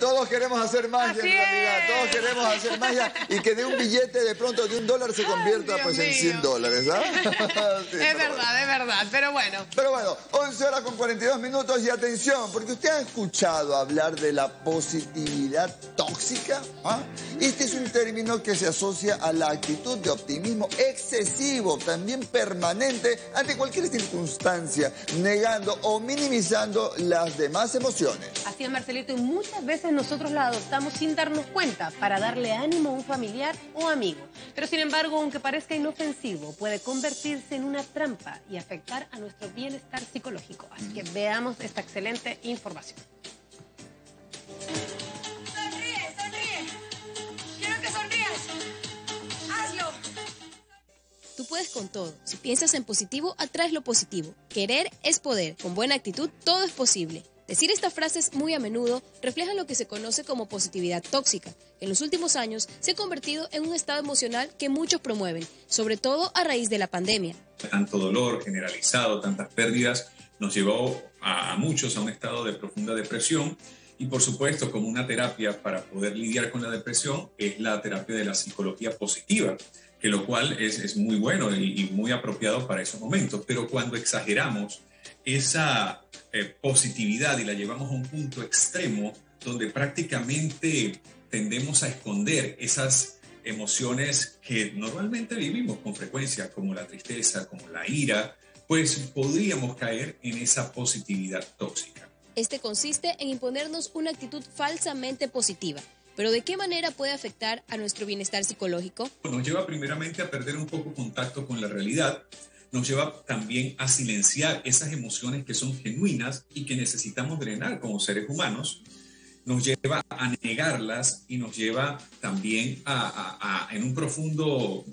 Todos queremos hacer magia Así en realidad, es. todos queremos hacer magia y que de un billete de pronto de un dólar se convierta Dios pues en mío. 100 dólares, ¿ah? Sí, Es verdad, es verdad, pero bueno. Pero bueno, 11 horas con 42 minutos y atención, porque usted ha escuchado hablar de la positividad tóxica. ¿ah? Este es un término que se asocia a la actitud de optimismo excesivo, también permanente, ante cualquier circunstancia, negando o minimizando las demás emociones. Así es, Marcelito, y muchas veces nosotros la adoptamos sin darnos cuenta para darle ánimo a un familiar o amigo. Pero sin embargo, aunque parezca inofensivo, puede convertirse en una trampa y afectar a nuestro bienestar psicológico. Así que veamos esta excelente información. Sonríe, sonríe. Quiero que sonrías. Hazlo. Tú puedes con todo. Si piensas en positivo, atraes lo positivo. Querer es poder. Con buena actitud, todo es posible. Decir estas frases muy a menudo refleja lo que se conoce como positividad tóxica. En los últimos años se ha convertido en un estado emocional que muchos promueven, sobre todo a raíz de la pandemia. tanto dolor generalizado, tantas pérdidas, nos llevó a, muchos a un estado de profunda depresión. Y por supuesto, como una terapia para poder lidiar con la depresión, es la terapia de la psicología positiva, que lo cual es, muy bueno y muy apropiado para esos momentos. Pero cuando exageramos esa eh, positividad y la llevamos a un punto extremo, donde prácticamente tendemos a esconder esas emociones que normalmente vivimos con frecuencia, como la tristeza, como la ira, pues podríamos caer en esa positividad tóxica. Este consiste en imponernos una actitud falsamente positiva. Pero ¿de qué manera puede afectar a nuestro bienestar psicológico? Nos lleva primeramente a perder un poco contacto con la realidad, nos lleva también a silenciar esas emociones que son genuinas y que necesitamos drenar como seres humanos, nos lleva a negarlas y nos lleva también a, a- a- en un profundo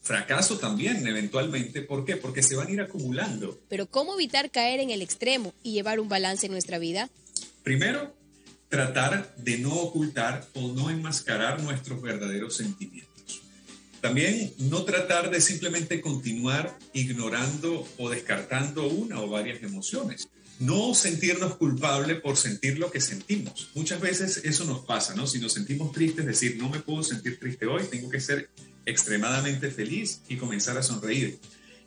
fracaso también eventualmente. ¿Por qué? Porque se van a ir acumulando. Pero ¿cómo evitar caer en el extremo y llevar un balance en nuestra vida? Primero, tratar de no ocultar o no enmascarar nuestros verdaderos sentimientos. También no tratar de simplemente continuar ignorando o descartando una o varias emociones. No sentirnos culpables por sentir lo que sentimos. Muchas veces eso nos pasa, ¿no? Si nos sentimos tristes, decir, no me puedo sentir triste hoy, tengo que ser extremadamente feliz y comenzar a sonreír.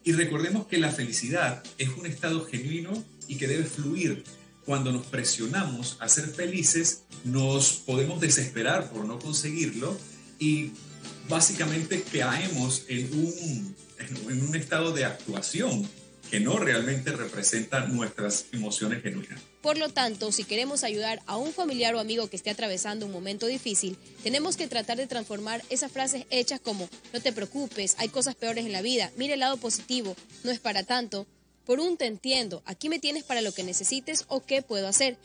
Y recordemos que la felicidad es un estado genuino y que debe fluir. Cuando nos presionamos a ser felices, nos podemos desesperar por no conseguirlo y básicamente caemos en un, en un estado de actuación que no realmente representa nuestras emociones genuinas. Por lo tanto, si queremos ayudar a un familiar o amigo que esté atravesando un momento difícil, tenemos que tratar de transformar esas frases hechas como no te preocupes, hay cosas peores en la vida, mira el lado positivo, no es para tanto, por un te entiendo, aquí me tienes para lo que necesites o qué puedo hacer,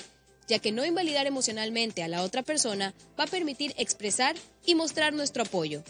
ya que no invalidar emocionalmente a la otra persona va a permitir expresar y mostrar nuestro apoyo.